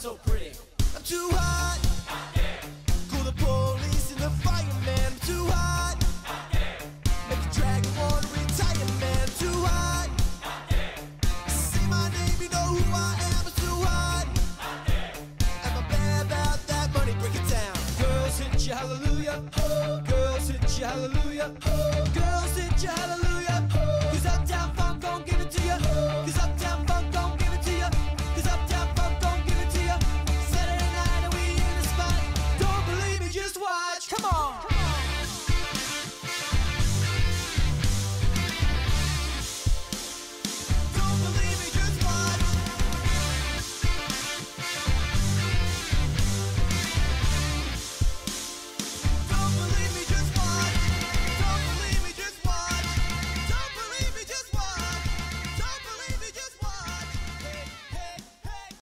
so pretty. I'm too hot. Call the police and the fireman. I'm too hot. Make a dragon wanna retire, man. Too hot. Say my name, you know who I am. I'm too hot. Am my bad about that money? Break it down. Girls hit you, hallelujah. Oh, girls hit you, hallelujah. Oh, girls hit you, hallelujah.